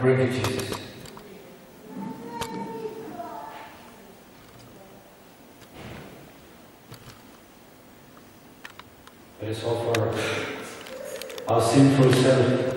privileges. It is us for our sinful self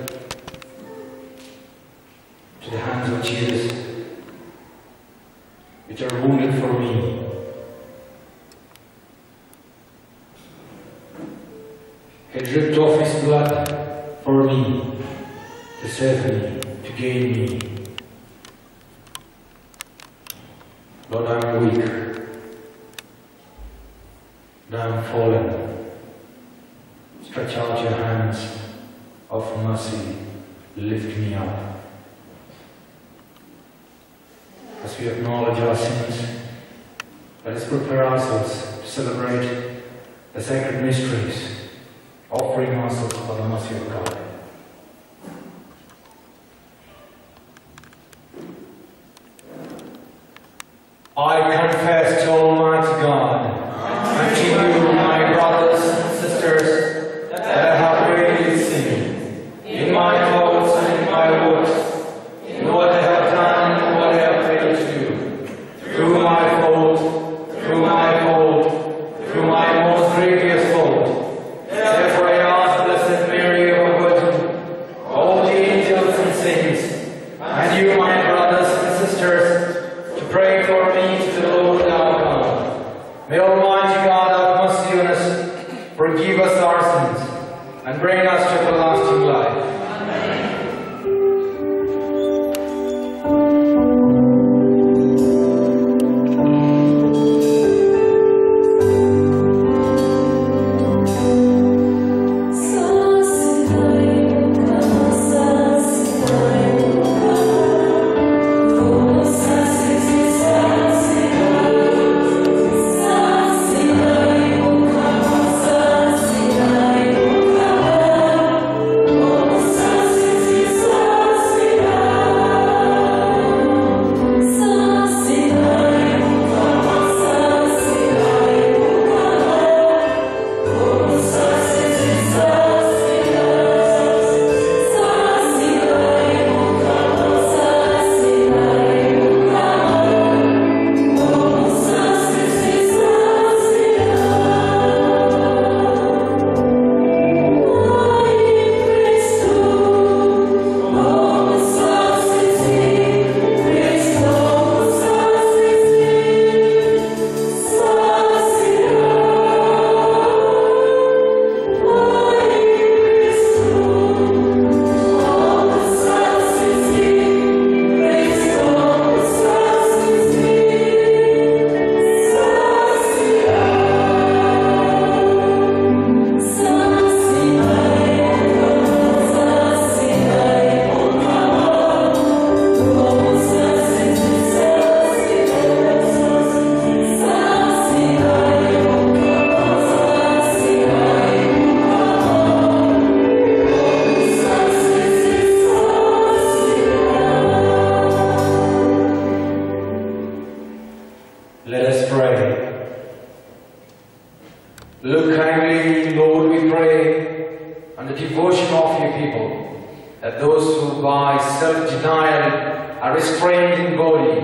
mind, a restrained in body,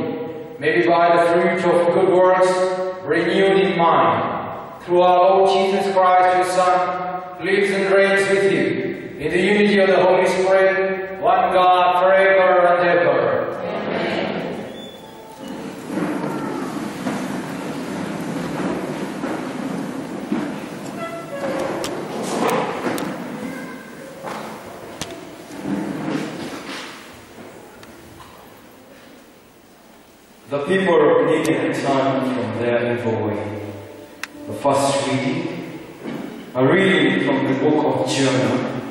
maybe by the fruit of good works, renewed in mind. Through our Lord Jesus Christ, your Son, lives and reigns with you, in the unity of the Holy Spirit, one God, forever The people of Canadian time from their evil way. The first reading, a reading from the book of Jonah,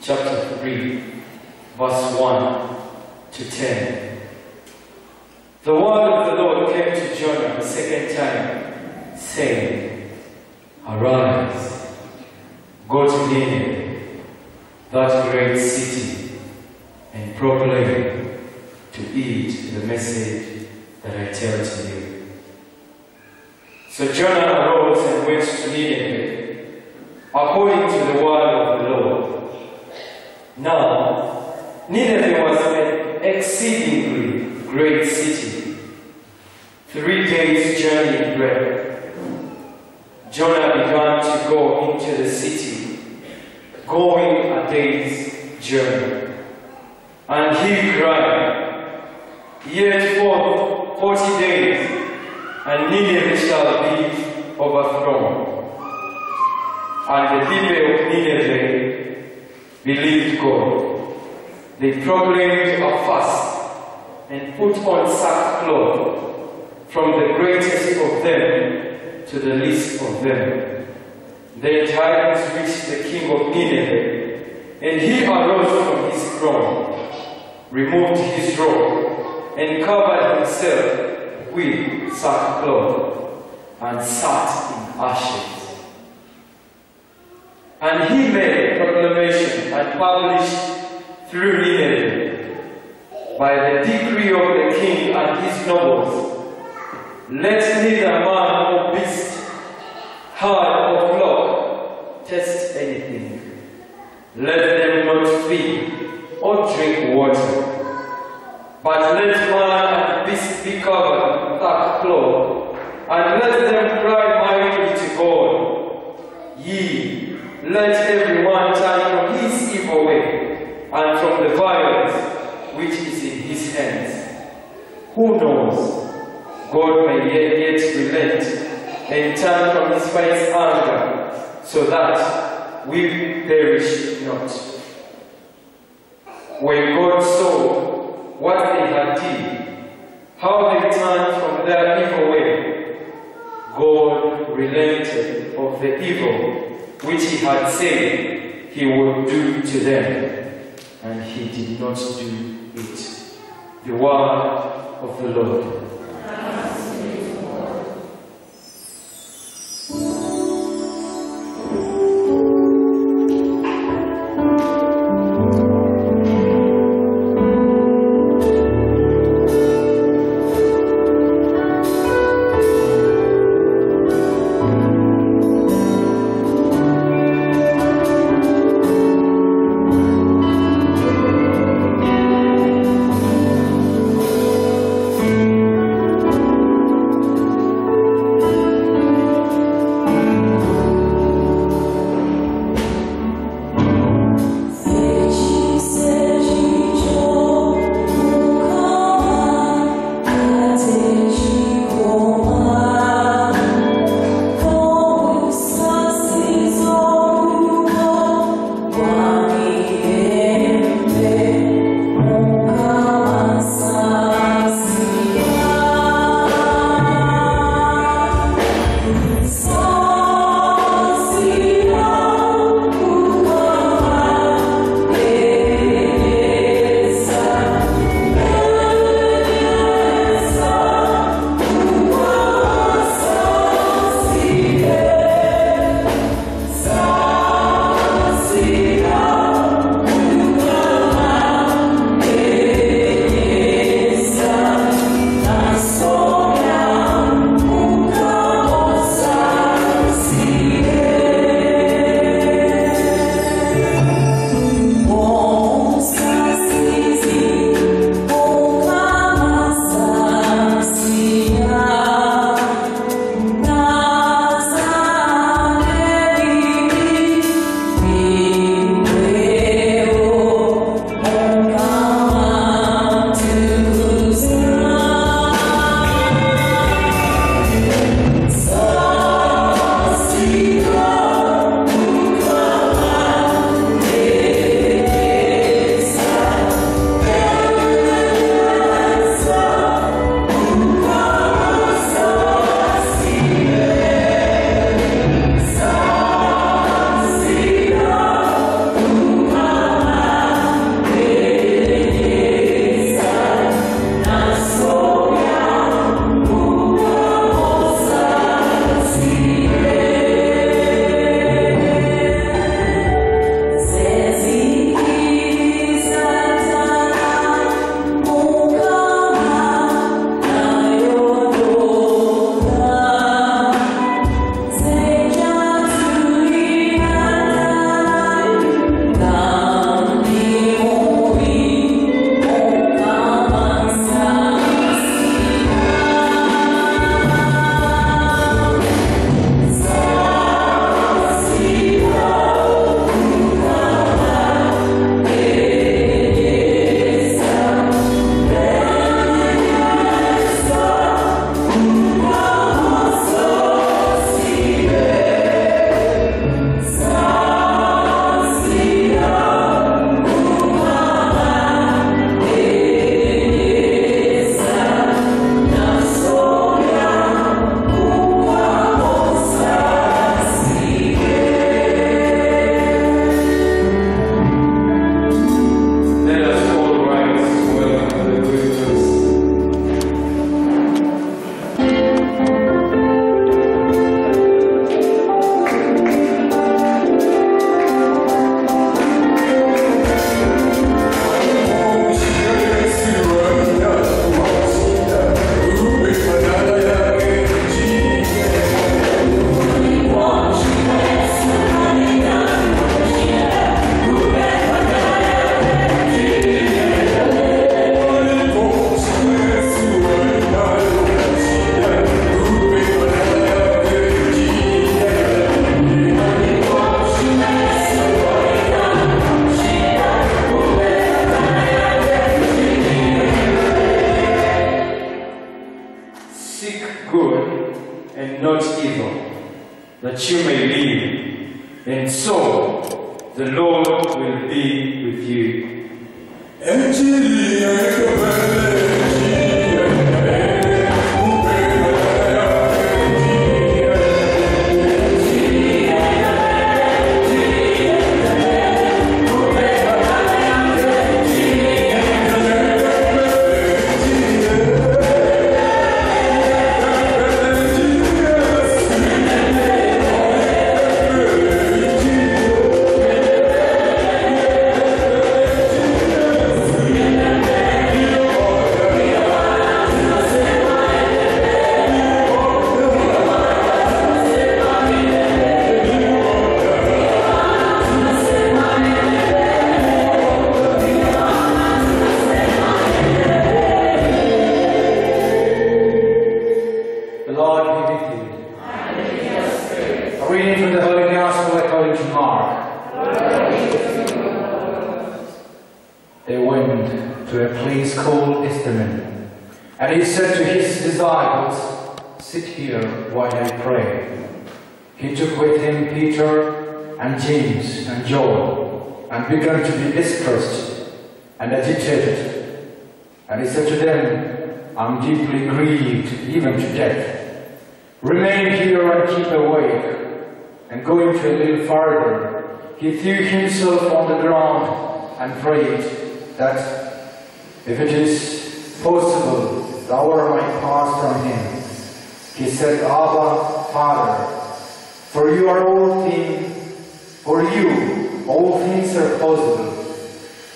chapter 3, verse 1 to 10. The word of the Lord came to Jonah a second time, saying, Arise, go to Nineveh, that great city, and proclaim to it the message that I tell to you. So Jonah arose and went to Nineveh, according to the word of the Lord. Now, Nineveh was an exceedingly great city, three days' journey in breadth. Jonah began to go into the city, going a day's journey. And he cried, Yet forth 40 days, and Nineveh shall be overthrown. And the people of Nineveh believed God. They proclaimed a fast and put on sackcloth from the greatest of them to the least of them. Then tidings reached the king of Nineveh, and he arose from his throne, removed his robe, and covered himself with sackcloth, and sat in ashes. And he made proclamation and published through Nineveh by the decree of the king and his nobles. Let neither man or beast, herd or flock taste anything. Let them not feed or drink water. But let man and beast be covered with sackcloth, and let them cry mightily to God. Ye let everyone turn from his evil way and from the violence which is in his hands. Who knows? God may yet, yet relent and turn from his fierce anger so that we perish not. When God saw what they had did, how they turned from their evil way, God relented of the evil which he had said he would do to them, and he did not do it. The word of the Lord. Farther, he threw himself on the ground and prayed that if it is possible, the hour might pass from him. He said, Abba, Father, for you are all things, for you all things are possible.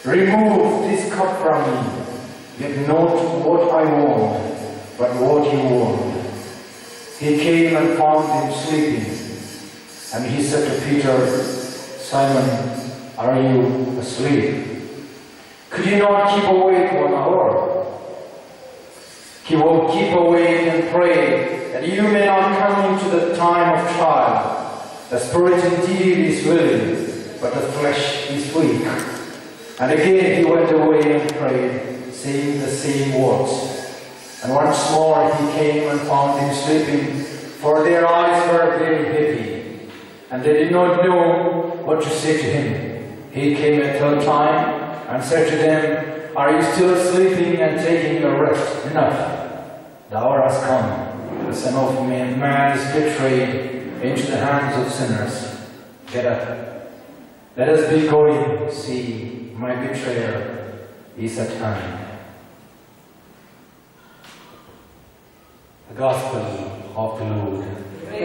Remove this cup from me, yet not what I want, but what you want. He came and found him sleeping. And he said to Peter, Simon, are you asleep? Could you not keep awake one hour? He will keep awake and pray that you may not come into the time of trial. The spirit indeed is willing, but the flesh is weak. And again he went away and prayed, saying the same words. And once more he came and found him sleeping, for their eyes were very heavy, and they did not know what to say to him. He came a third time and said to them, Are you still sleeping and taking your rest? Enough. The hour has come. The Son of Man man is betrayed into the hands of sinners. Get up. Let us be going. See, my betrayer is at hand. The Gospel of the Lord. My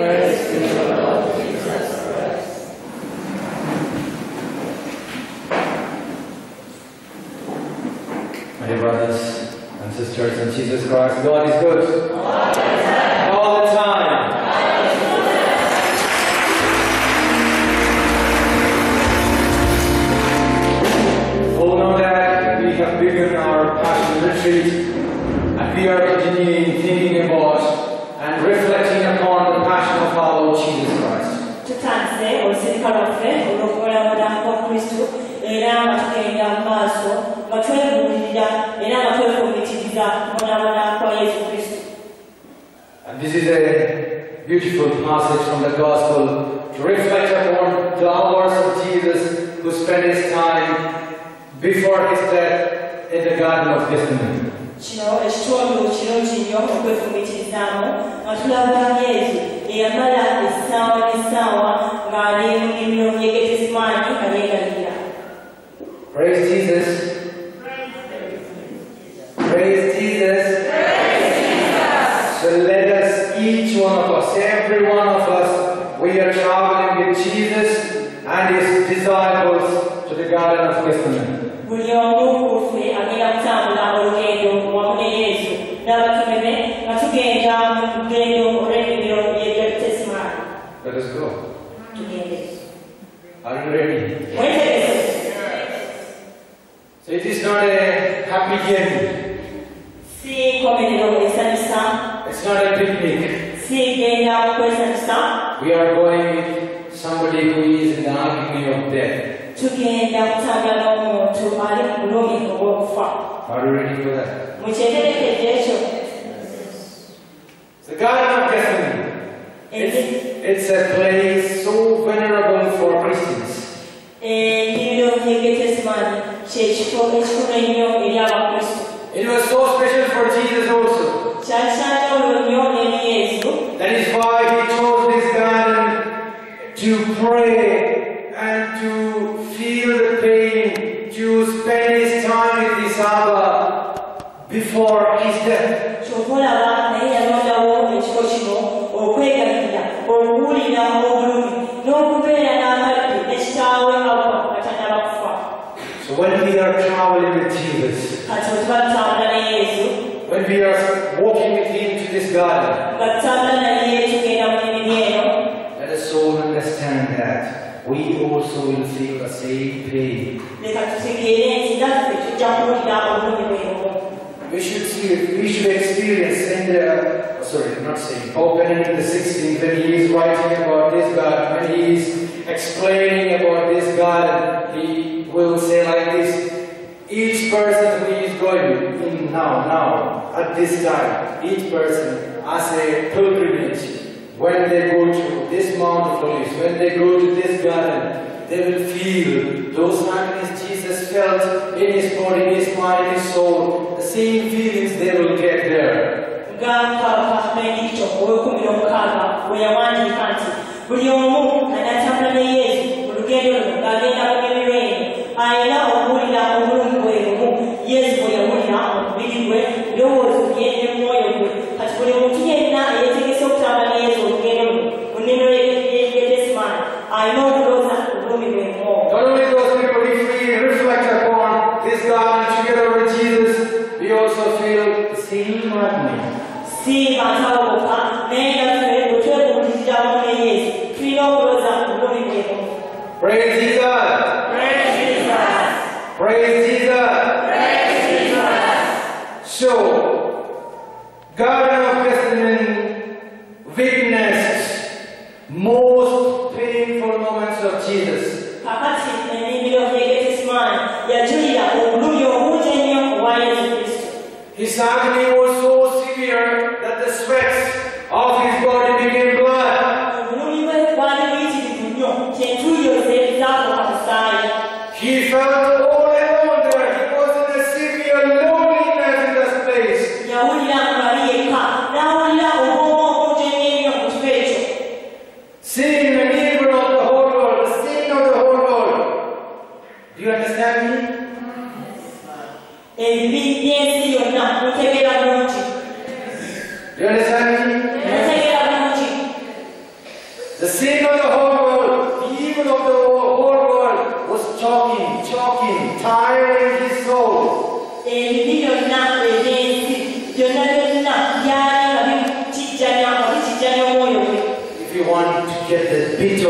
dear brothers and sisters in Jesus Christ, God is good. All the time. All know that we have begun our Passion Retreat and we are continuing thinking about and reflecting upon the passion of our Lord Jesus Christ. tutanze olusirika lwaffe olw'okulamula kwa kristo era nga tugenda mu maaso nga twebuulirira era nga twefumitiriza kubonaabona kwa yesu kristo And this is a beautiful passage from the Gospel to reflect upon the hours of Jesus who spent his time before his death in the Garden of Gethsemane. kino ekitundu kirungi nnyo okwefumiitirizaamu nga tulaba yesu eyamala essaawa n'essaawa ng'ali mu nnimiro y'egetesimaani nga yeegalirira Praise Jesus. Praise Jesus. So let us, each one of us, every one of us, we are traveling with Jesus and his disciples to the Garden of Gethsemane. Before his So when we are traveling with Jesus, when we are walking with him to this garden, let us all understand that we also will feel the same pain. We should see we should experience in the, oh, sorry, not saying, Pope Benedict XVI, when he is writing about this God, when he is explaining about this God, he will say like this, each person who is going in now, now, at this time, each person as a pilgrimage, when they go to this Mount of Olives, when they go to this garden, they will feel those happiness Jesus felt in his body, in his mind, in his soul, the same feelings they will get there. buli omu anatambula ne yesu mu lugendo luno ng'agenda mibiro eno ayina yawulira Garden of Gethsemane witnessed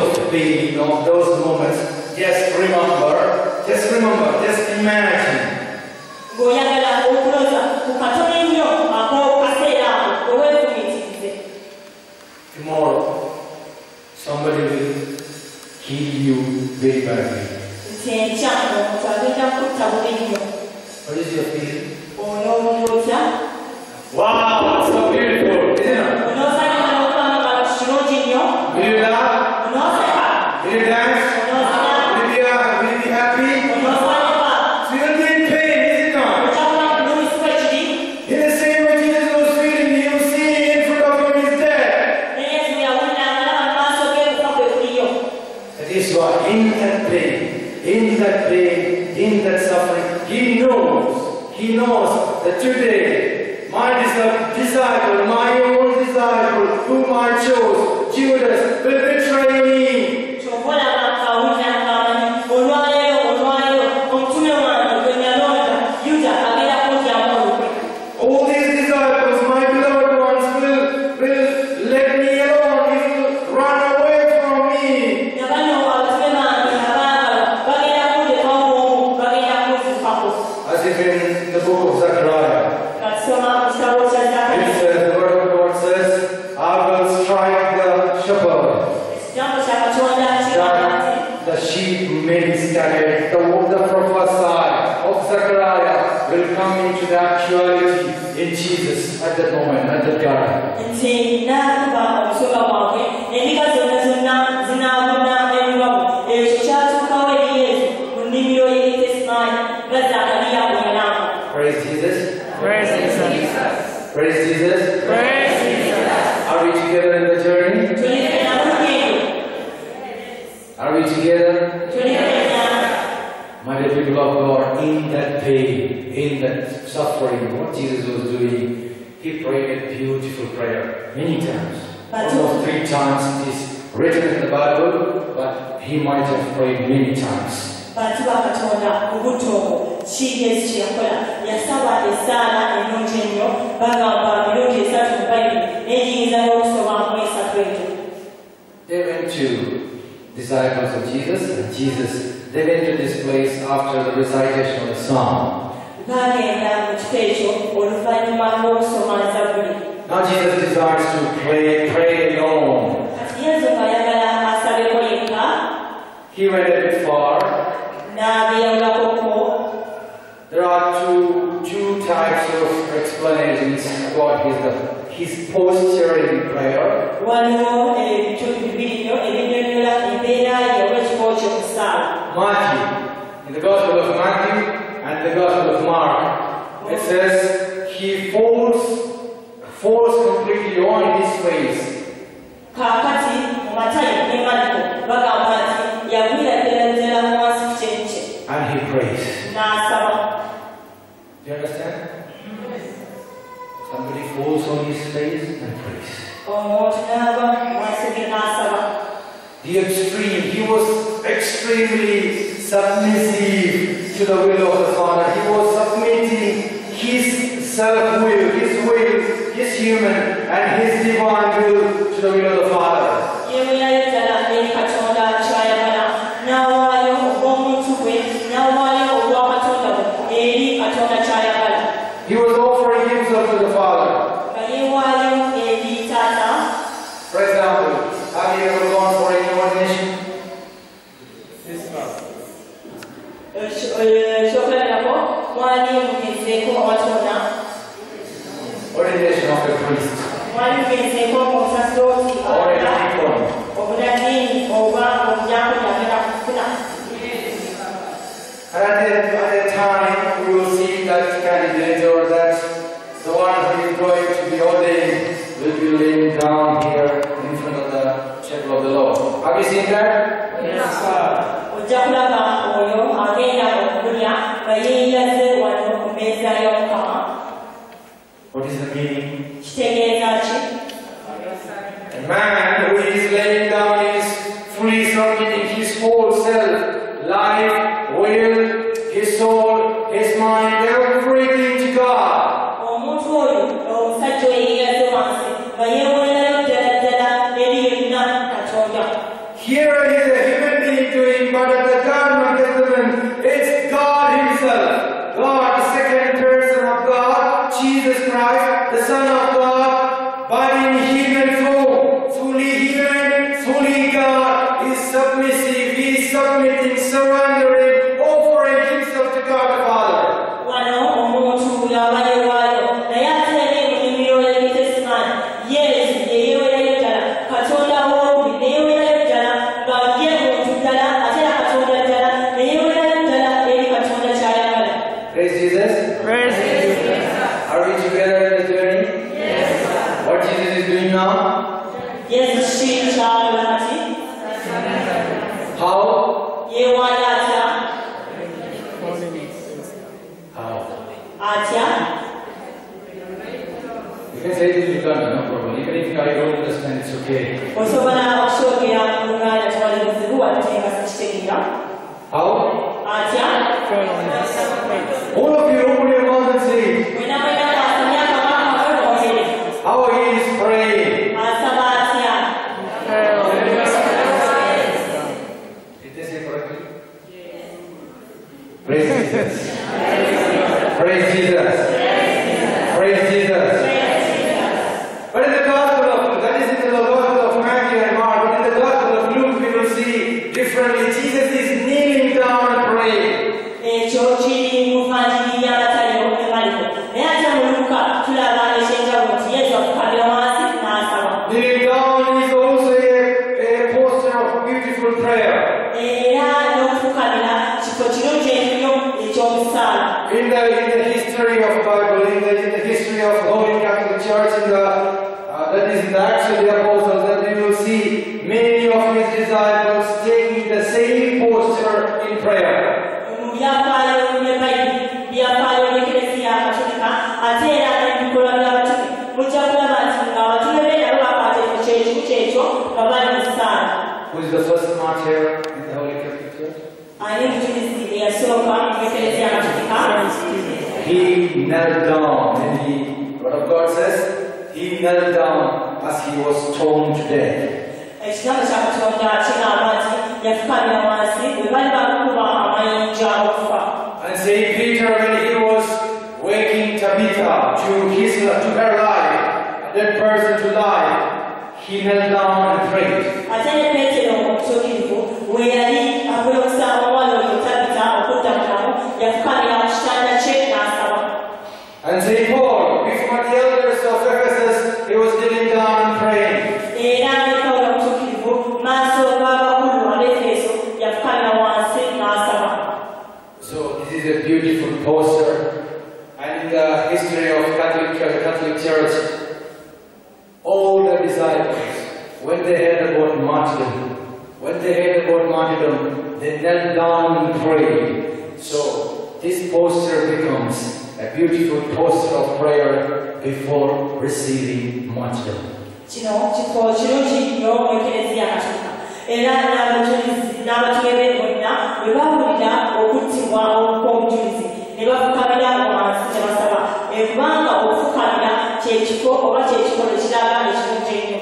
of the pain of those moments, just remember, just remember, just imagine. ng'oyagala okuloza ku katono ennyo ak'okaseera ako oweefumiitirize Tomorrow, somebody will kill you very badly. nti enkya omuntu agenda kutta bubi nnyo What is your feeling? onoowulira otya Wow, in that pain, in that suffering, he knows, he knows that today my dis- disciple, my own disciple, whom I chose, Judas, will times it is written in the Bible, but he might have prayed many times. They went to disciples of Jesus, and Jesus, they went to this place after the recitation of the psalm. Now Jesus desires to pray There are two, two types of explanations about his, his posture in prayer. Matthew, in the Gospel of Matthew and the Gospel of Mark, it says he falls, falls completely on his face. Somebody falls on his face and prays. The extreme, he was extremely submissive to the will of the Father. He was submitting his self-will, his will, his human and his divine will to the will of the Father. But yeah, He knelt down and he, what of God says, he knelt down as he was stoned to death. ekigambo kya katonda kigamba nti yafukamira wansi bwe bali bakukuba amayinja okufa And Saint Peter, when he was waking Tabitha to his to her life, a dead person to life, he knelt down and prayed. ate ne peetero omutuukirivu we yali And Saint Paul, before the elders of Ephesus, he was kneeling down and praying. era ne pawulo omutuukirivu mu maaso g'abakulu ab'efeso yafukamira wansi n'asaba So this is a beautiful poster. And in the history of Catholic Church, Catholic Church, all the disciples, when they heard about martyrdom, when they heard about martyrdom, they knelt down and prayed. So this poster becomes a beautiful posture of prayer before receiving martyrdom. kino kifo kirungi nnyo mu ekelesiya katolika era n'abajulizi n'abatume be bonna bwe bawulira okuttibwa kw'obujulizi ne bafukamira wansi ne basaba E kubanga okufukamira kyekifo oba kyekikolo ekiraga ekirungi ennyo